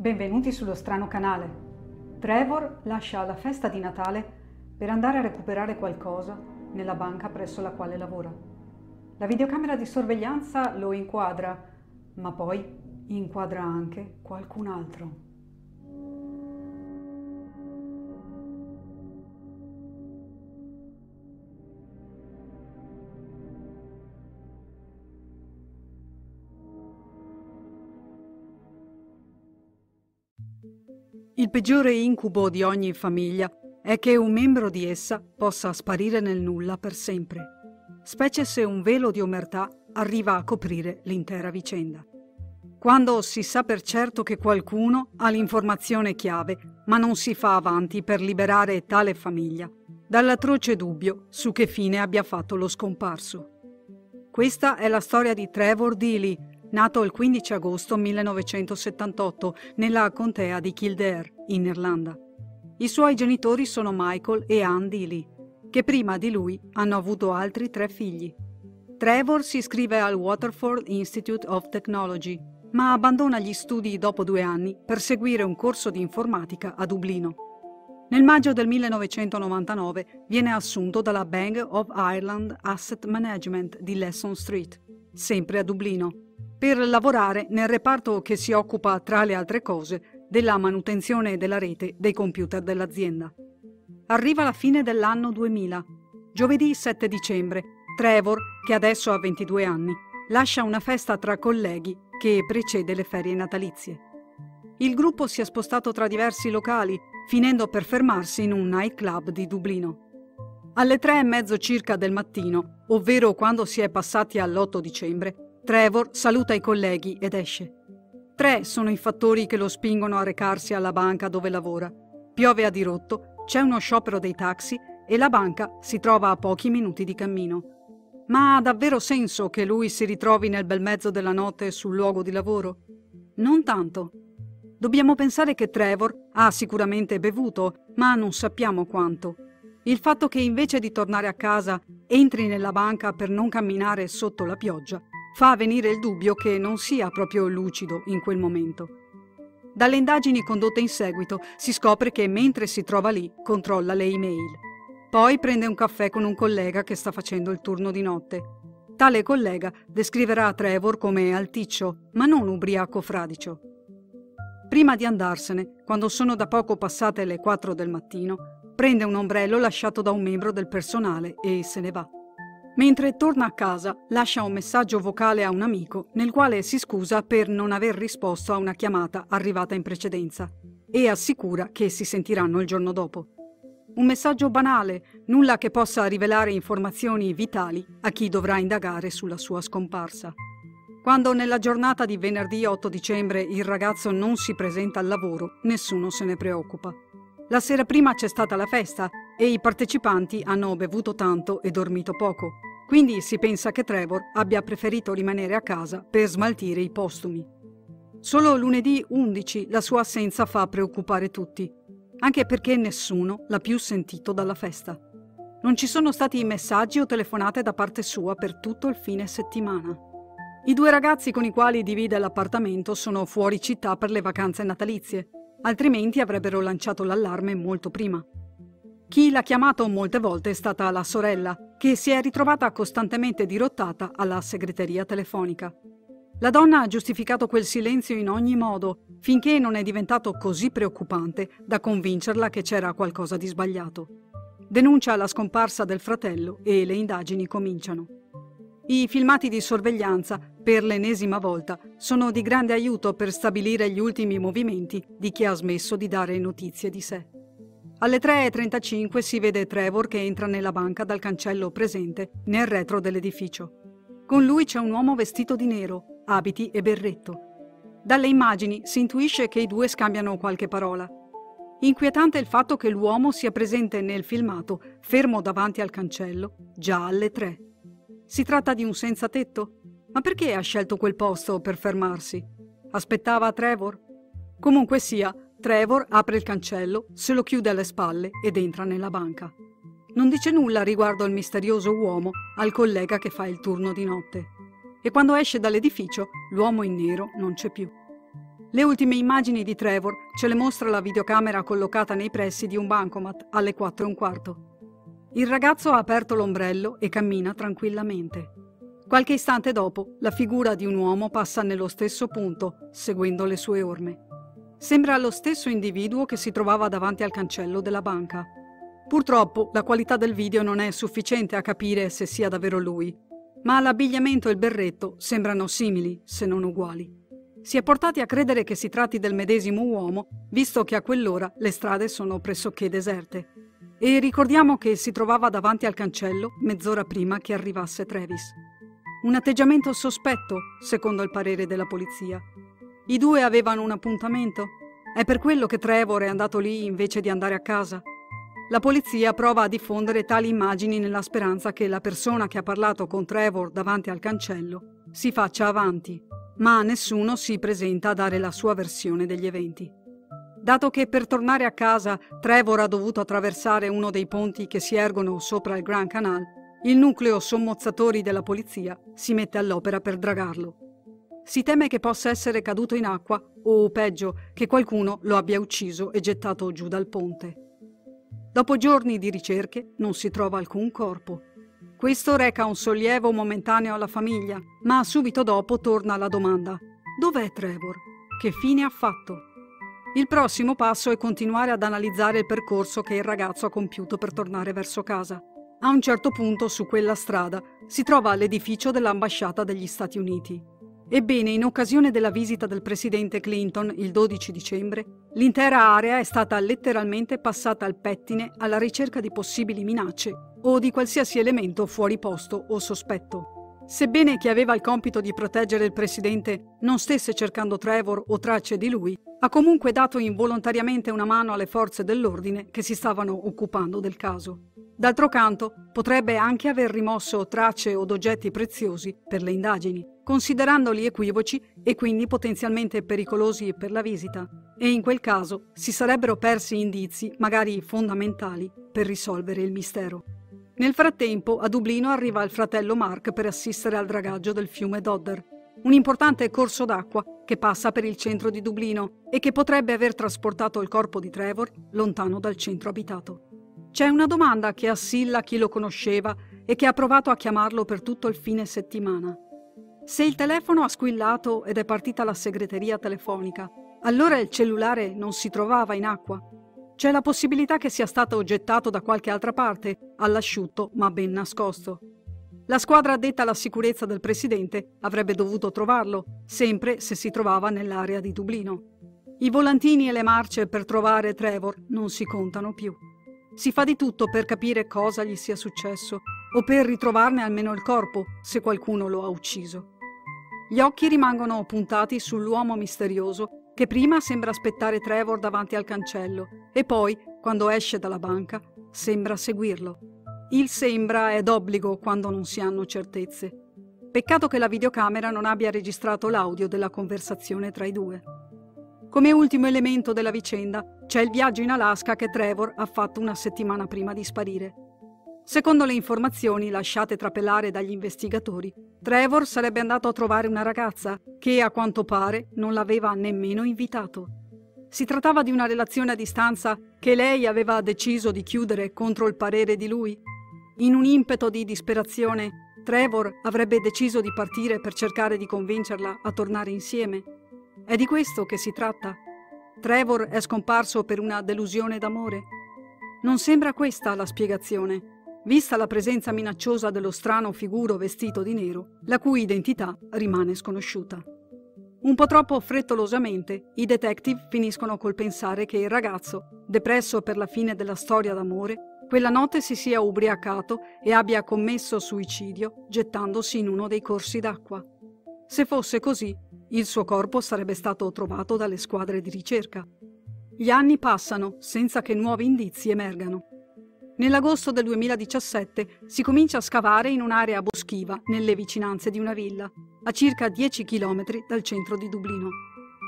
Benvenuti sullo strano canale. Trevor lascia la festa di Natale per andare a recuperare qualcosa nella banca presso la quale lavora. La videocamera di sorveglianza lo inquadra, ma poi inquadra anche qualcun altro. Il peggiore incubo di ogni famiglia è che un membro di essa possa sparire nel nulla per sempre, specie se un velo di omertà arriva a coprire l'intera vicenda. Quando si sa per certo che qualcuno ha l'informazione chiave, ma non si fa avanti per liberare tale famiglia dall'atroce dubbio su che fine abbia fatto lo scomparso. Questa è la storia di Trevor Dealey, nato il 15 agosto 1978 nella contea di Kildare, in Irlanda. I suoi genitori sono Michael e Anne Dealey, che prima di lui hanno avuto altri tre figli. Trevor si iscrive al Waterford Institute of Technology, ma abbandona gli studi dopo due anni per seguire un corso di informatica a Dublino. Nel maggio del 1999 viene assunto dalla Bank of Ireland Asset Management di Lesson Street, sempre a Dublino, per lavorare nel reparto che si occupa, tra le altre cose, della manutenzione della rete dei computer dell'azienda. Arriva la fine dell'anno 2000. Giovedì 7 dicembre, Trevor, che adesso ha 22 anni, lascia una festa tra colleghi che precede le ferie natalizie. Il gruppo si è spostato tra diversi locali, finendo per fermarsi in un nightclub di Dublino. Alle tre e mezzo circa del mattino, ovvero quando si è passati all'8 dicembre, Trevor saluta i colleghi ed esce. Tre sono i fattori che lo spingono a recarsi alla banca dove lavora. Piove a dirotto, c'è uno sciopero dei taxi e la banca si trova a pochi minuti di cammino. Ma ha davvero senso che lui si ritrovi nel bel mezzo della notte sul luogo di lavoro? Non tanto. Dobbiamo pensare che Trevor ha sicuramente bevuto, ma non sappiamo quanto. Il fatto che invece di tornare a casa entri nella banca per non camminare sotto la pioggia fa venire il dubbio che non sia proprio lucido in quel momento. Dalle indagini condotte in seguito si scopre che mentre si trova lì controlla le email. Poi prende un caffè con un collega che sta facendo il turno di notte. Tale collega descriverà Trevor come alticcio, ma non ubriaco fradicio. Prima di andarsene, quando sono da poco passate le 4 del mattino, prende un ombrello lasciato da un membro del personale e se ne va. Mentre torna a casa, lascia un messaggio vocale a un amico nel quale si scusa per non aver risposto a una chiamata arrivata in precedenza e assicura che si sentiranno il giorno dopo. Un messaggio banale, nulla che possa rivelare informazioni vitali a chi dovrà indagare sulla sua scomparsa. Quando nella giornata di venerdì 8 dicembre il ragazzo non si presenta al lavoro, nessuno se ne preoccupa. La sera prima c'è stata la festa e i partecipanti hanno bevuto tanto e dormito poco. Quindi si pensa che Trevor abbia preferito rimanere a casa per smaltire i postumi. Solo lunedì 11 la sua assenza fa preoccupare tutti, anche perché nessuno l'ha più sentito dalla festa. Non ci sono stati messaggi o telefonate da parte sua per tutto il fine settimana. I due ragazzi con i quali divide l'appartamento sono fuori città per le vacanze natalizie, altrimenti avrebbero lanciato l'allarme molto prima. Chi l'ha chiamato molte volte è stata la sorella, che si è ritrovata costantemente dirottata alla segreteria telefonica. La donna ha giustificato quel silenzio in ogni modo, finché non è diventato così preoccupante da convincerla che c'era qualcosa di sbagliato. Denuncia la scomparsa del fratello e le indagini cominciano. I filmati di sorveglianza, per l'ennesima volta, sono di grande aiuto per stabilire gli ultimi movimenti di chi ha smesso di dare notizie di sé. Alle 3.35 si vede Trevor che entra nella banca dal cancello presente nel retro dell'edificio. Con lui c'è un uomo vestito di nero, abiti e berretto. Dalle immagini si intuisce che i due scambiano qualche parola. Inquietante il fatto che l'uomo sia presente nel filmato, fermo davanti al cancello, già alle 3. Si tratta di un senza tetto? Ma perché ha scelto quel posto per fermarsi? Aspettava Trevor? Comunque sia, Trevor apre il cancello, se lo chiude alle spalle ed entra nella banca. Non dice nulla riguardo al misterioso uomo, al collega che fa il turno di notte. E quando esce dall'edificio, l'uomo in nero non c'è più. Le ultime immagini di Trevor ce le mostra la videocamera collocata nei pressi di un bancomat alle 4 e un quarto. Il ragazzo ha aperto l'ombrello e cammina tranquillamente. Qualche istante dopo, la figura di un uomo passa nello stesso punto, seguendo le sue orme. Sembra lo stesso individuo che si trovava davanti al cancello della banca. Purtroppo la qualità del video non è sufficiente a capire se sia davvero lui, ma l'abbigliamento e il berretto sembrano simili, se non uguali. Si è portati a credere che si tratti del medesimo uomo, visto che a quell'ora le strade sono pressoché deserte. E ricordiamo che si trovava davanti al cancello mezz'ora prima che arrivasse Travis. Un atteggiamento sospetto, secondo il parere della polizia. I due avevano un appuntamento? È per quello che Trevor è andato lì invece di andare a casa? La polizia prova a diffondere tali immagini nella speranza che la persona che ha parlato con Trevor davanti al cancello si faccia avanti ma nessuno si presenta a dare la sua versione degli eventi. Dato che per tornare a casa Trevor ha dovuto attraversare uno dei ponti che si ergono sopra il Grand Canal, il nucleo sommozzatori della polizia si mette all'opera per dragarlo. Si teme che possa essere caduto in acqua o, peggio, che qualcuno lo abbia ucciso e gettato giù dal ponte. Dopo giorni di ricerche non si trova alcun corpo questo reca un sollievo momentaneo alla famiglia, ma subito dopo torna la domanda: dov'è Trevor? Che fine ha fatto? Il prossimo passo è continuare ad analizzare il percorso che il ragazzo ha compiuto per tornare verso casa. A un certo punto su quella strada si trova l'edificio dell'ambasciata degli Stati Uniti. Ebbene, in occasione della visita del presidente Clinton il 12 dicembre, l'intera area è stata letteralmente passata al pettine alla ricerca di possibili minacce o di qualsiasi elemento fuori posto o sospetto. Sebbene chi aveva il compito di proteggere il presidente non stesse cercando Trevor o tracce di lui, ha comunque dato involontariamente una mano alle forze dell'ordine che si stavano occupando del caso. D'altro canto, potrebbe anche aver rimosso tracce od oggetti preziosi per le indagini, considerandoli equivoci e quindi potenzialmente pericolosi per la visita. E in quel caso si sarebbero persi indizi, magari fondamentali, per risolvere il mistero. Nel frattempo, a Dublino arriva il fratello Mark per assistere al dragaggio del fiume Dodder, un importante corso d'acqua che passa per il centro di Dublino e che potrebbe aver trasportato il corpo di Trevor lontano dal centro abitato. C'è una domanda che assilla chi lo conosceva e che ha provato a chiamarlo per tutto il fine settimana. Se il telefono ha squillato ed è partita la segreteria telefonica, allora il cellulare non si trovava in acqua c'è la possibilità che sia stato gettato da qualche altra parte, all'asciutto ma ben nascosto. La squadra addetta alla sicurezza del presidente avrebbe dovuto trovarlo, sempre se si trovava nell'area di Dublino. I volantini e le marce per trovare Trevor non si contano più. Si fa di tutto per capire cosa gli sia successo o per ritrovarne almeno il corpo, se qualcuno lo ha ucciso. Gli occhi rimangono puntati sull'uomo misterioso che prima sembra aspettare Trevor davanti al cancello e poi, quando esce dalla banca, sembra seguirlo. Il sembra è d'obbligo quando non si hanno certezze. Peccato che la videocamera non abbia registrato l'audio della conversazione tra i due. Come ultimo elemento della vicenda c'è il viaggio in Alaska che Trevor ha fatto una settimana prima di sparire. Secondo le informazioni lasciate trapelare dagli investigatori, Trevor sarebbe andato a trovare una ragazza che, a quanto pare, non l'aveva nemmeno invitato. Si trattava di una relazione a distanza che lei aveva deciso di chiudere contro il parere di lui. In un impeto di disperazione, Trevor avrebbe deciso di partire per cercare di convincerla a tornare insieme. È di questo che si tratta. Trevor è scomparso per una delusione d'amore. Non sembra questa la spiegazione vista la presenza minacciosa dello strano figuro vestito di nero, la cui identità rimane sconosciuta. Un po' troppo frettolosamente, i detective finiscono col pensare che il ragazzo, depresso per la fine della storia d'amore, quella notte si sia ubriacato e abbia commesso suicidio gettandosi in uno dei corsi d'acqua. Se fosse così, il suo corpo sarebbe stato trovato dalle squadre di ricerca. Gli anni passano senza che nuovi indizi emergano. Nell'agosto del 2017 si comincia a scavare in un'area boschiva nelle vicinanze di una villa, a circa 10 km dal centro di Dublino.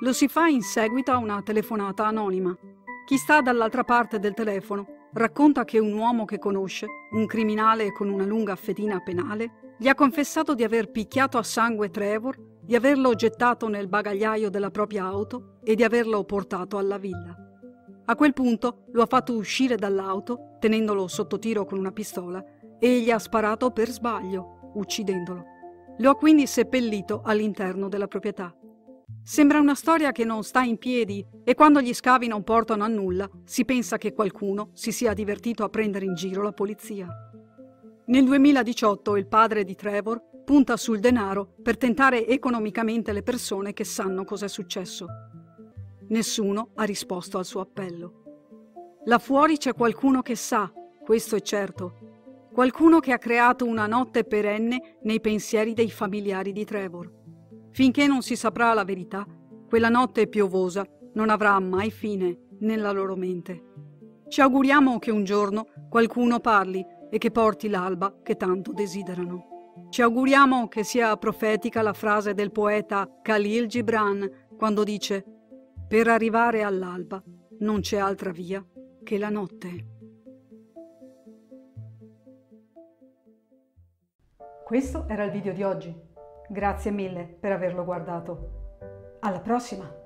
Lo si fa in seguito a una telefonata anonima. Chi sta dall'altra parte del telefono racconta che un uomo che conosce, un criminale con una lunga fedina penale, gli ha confessato di aver picchiato a sangue Trevor di averlo gettato nel bagagliaio della propria auto e di averlo portato alla villa. A quel punto lo ha fatto uscire dall'auto, tenendolo sotto tiro con una pistola, e gli ha sparato per sbaglio, uccidendolo. Lo ha quindi seppellito all'interno della proprietà. Sembra una storia che non sta in piedi e quando gli scavi non portano a nulla si pensa che qualcuno si sia divertito a prendere in giro la polizia. Nel 2018 il padre di Trevor punta sul denaro per tentare economicamente le persone che sanno cos'è successo. Nessuno ha risposto al suo appello. Là fuori c'è qualcuno che sa, questo è certo. Qualcuno che ha creato una notte perenne nei pensieri dei familiari di Trevor. Finché non si saprà la verità, quella notte piovosa non avrà mai fine nella loro mente. Ci auguriamo che un giorno qualcuno parli e che porti l'alba che tanto desiderano. Ci auguriamo che sia profetica la frase del poeta Khalil Gibran quando dice Per arrivare all'alba non c'è altra via che la notte. Questo era il video di oggi. Grazie mille per averlo guardato. Alla prossima!